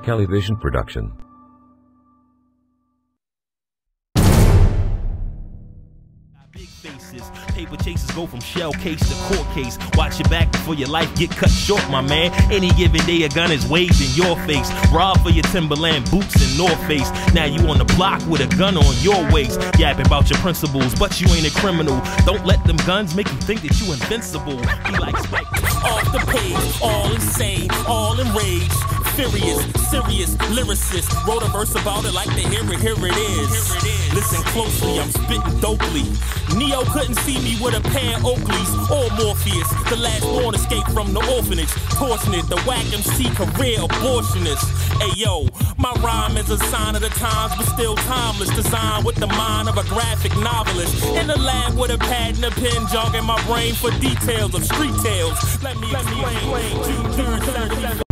Kellyvision production. Big faces, paper chases go from shell case to court case. Watch your back before your life get cut short, my man. Any given day, a gun is waved in your face. Rob for your Timberland boots and North Face. Now you on the block with a gun on your waist, yapping about your principles, but you ain't a criminal. Don't let them guns make you think that you invincible. He like Spike. off the page, all insane, all enraged, furious, serious lyricist. Wrote a verse about it like the hear here it is. Listen closely, I'm spitting dopely. Neo couldn't see me with a pair of Oakleys or Morpheus. The last born escaped from the orphanage. It, the whack MC career abortionist. Hey yo, my rhyme is a sign of the times, but still timeless. Designed with the mind of a graphic novelist. In the lab with a pad and a pen, jogging my brain for details of street tales. Let me explain. 3rd, 13th.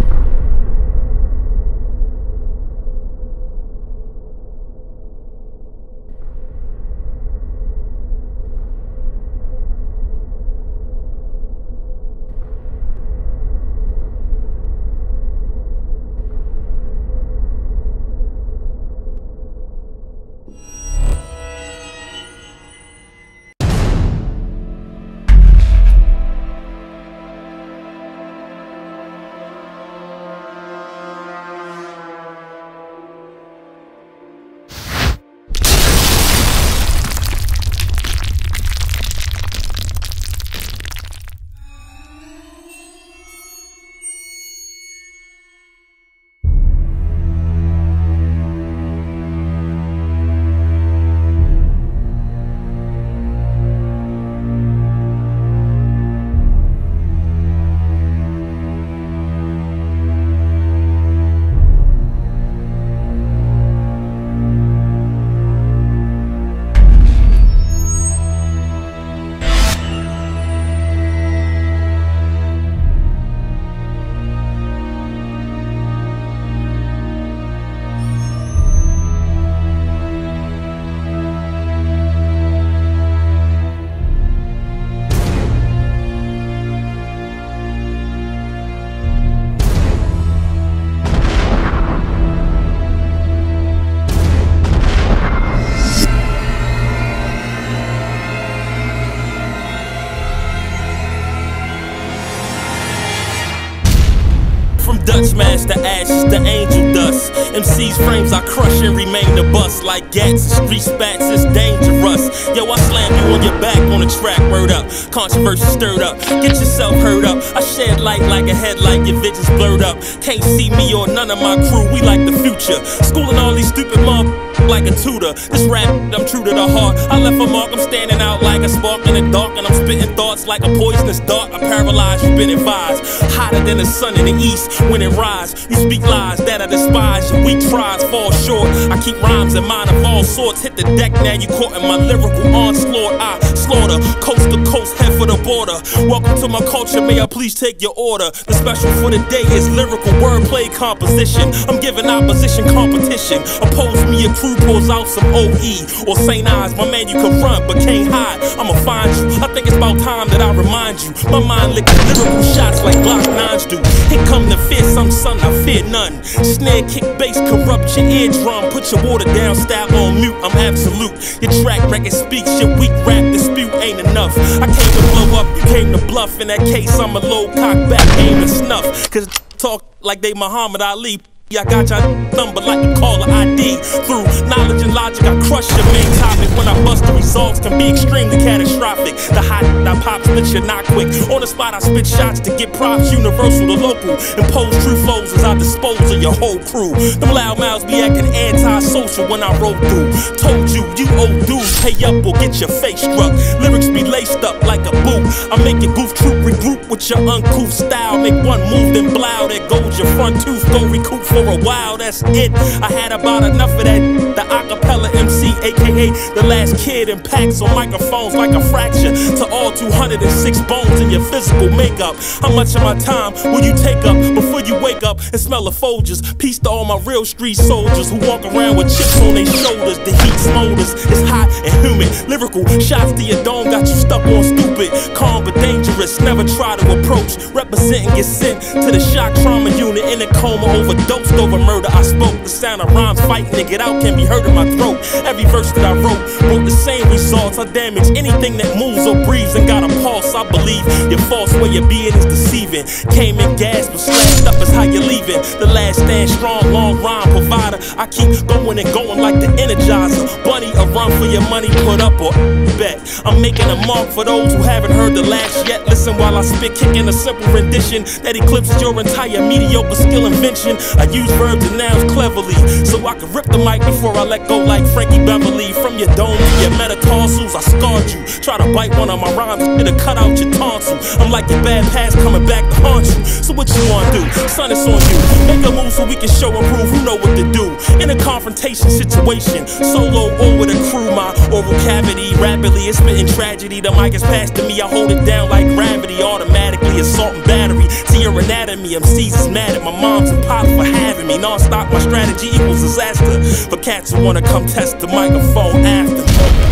From Dutch mash to ashes to angel dust. MC's frames I crush and remain the bust like gats and street spats. It's dangerous. Yo, I slam you on your back on the track. Word up. Controversy stirred up. Get yourself hurt up. I shed light like a headlight. Your vision's blurred up. Can't see me or none of my crew. We like the future. Schooling all these stupid mother like a tutor. This rap, I'm true to the heart. I left a mark, I'm standing out like a spark in the dark, and I'm spitting thoughts like a poisonous dart. I'm paralyzed, you've been advised. Hotter than the sun in the east when it rise. You speak lies that I despise. Your weak tries fall short. I keep rhymes in mind of all sorts. Hit the deck now, you caught in my lyrical onslaught. I slaughter coast to coast, head for the border. Welcome to my culture, may I please take your order. The special for the day is lyrical wordplay composition. I'm giving opposition competition. Oppose me, a crew pulls out some OE or St. Ides. My man, you can run but can't hide. I'ma find you. I think it's about time that I remind you. My mind licks lyrical shots like Glock 9s do. Here come the fierce, I'm son, I fear none. Snare, kick, bass, corrupt your eardrum. Put your water down, stab on mute. I'm absolute. Your track record speaks, your weak rap dispute ain't enough. I came to blow up, you came to bluff. In that case, I'm a low cock back, aim and snuff. Cause talk like they Muhammad Ali. I got your number like the caller ID. Through knowledge and logic, I crush your main topic. When I bust, the results can be extremely catastrophic. The hot I pop split you not quick. On the spot, I spit shots to get props. Universal to local. Impose true flows as I dispose of your whole crew. Them loud mouths be acting anti-social when I roll through. Told you, you old dudes, pay up or get your face struck. Lyrics be laced up like a boot. I make your goof troop regroup with your uncouth style. Make one move, then blow. There goes your front tooth. Go recoup for a while. That's it. I had about enough of that. The acapella MC, aka the last kid in impacts on microphones like a fracture to all 206 bones in your physical makeup. How much of my time will you take up before you wake up and smell the Folgers? Peace to all my real street soldiers who walk around with chips on their shoulders. The heat smolders, it's hot and humid. Lyrical shots to your dome got you stuck on stupid. Calm but dangerous, never try to approach. Represent and get sent to the shock trauma unit in a coma, overdosed over murder. I spoke the sound of rhymes fighting to get out can be heard in my throat. Every verse that I wrote wrote the same results. I damage anything that moves or breathes and got a pulse. I believe your false way of being is deceiving. Came in gas, but slashed up is how you're leaving. The last stand strong, long rhyme provider. I keep going and going like the energizer. Bunny, a run for your money, put up or bet. I'm making a mark for those who haven't heard the last yet. Listen while I spit, kicking a simple rendition that eclipses your entire mediocre skill invention. I use verbs and nouns cleverly so I can rip the mic before I let go like Frankie Beverly. From your dome to your metatarsals, I scarred you. Try to bite one of my rhymes, it'll cut out your tonsil. I'm like your bad past coming back to haunt you. So what you wanna do? Son, it's on you. Make a move so we can show and prove who know what to do. In a confrontation situation, solo or with a crew, my oral cavity rapidly It's spitting tragedy. The mic is passed to me, I hold it down like gravity. Automatically assault and battery. See your anatomy, MCs is mad at my mom's and pops for having me. Non-stop, my strategy equals disaster. For cats who wanna come test the microphone after.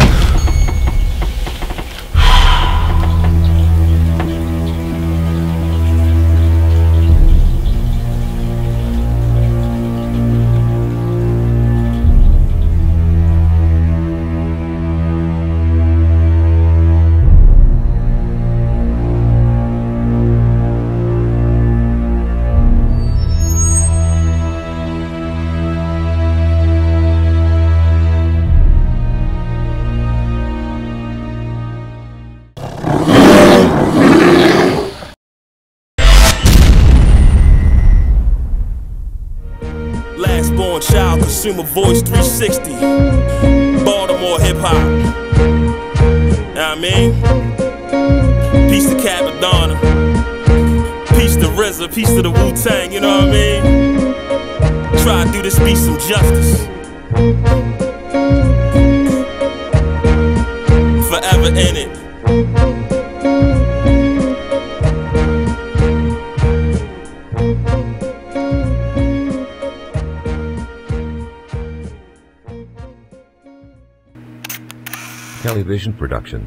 Born child, consumer voice 360. Baltimore hip hop. Know what I mean? Peace to Cappadonna. Peace to RZA. Peace to the Wu Tang, you know what I mean? Try to do this piece some justice. Forever in it. Kellyvision production.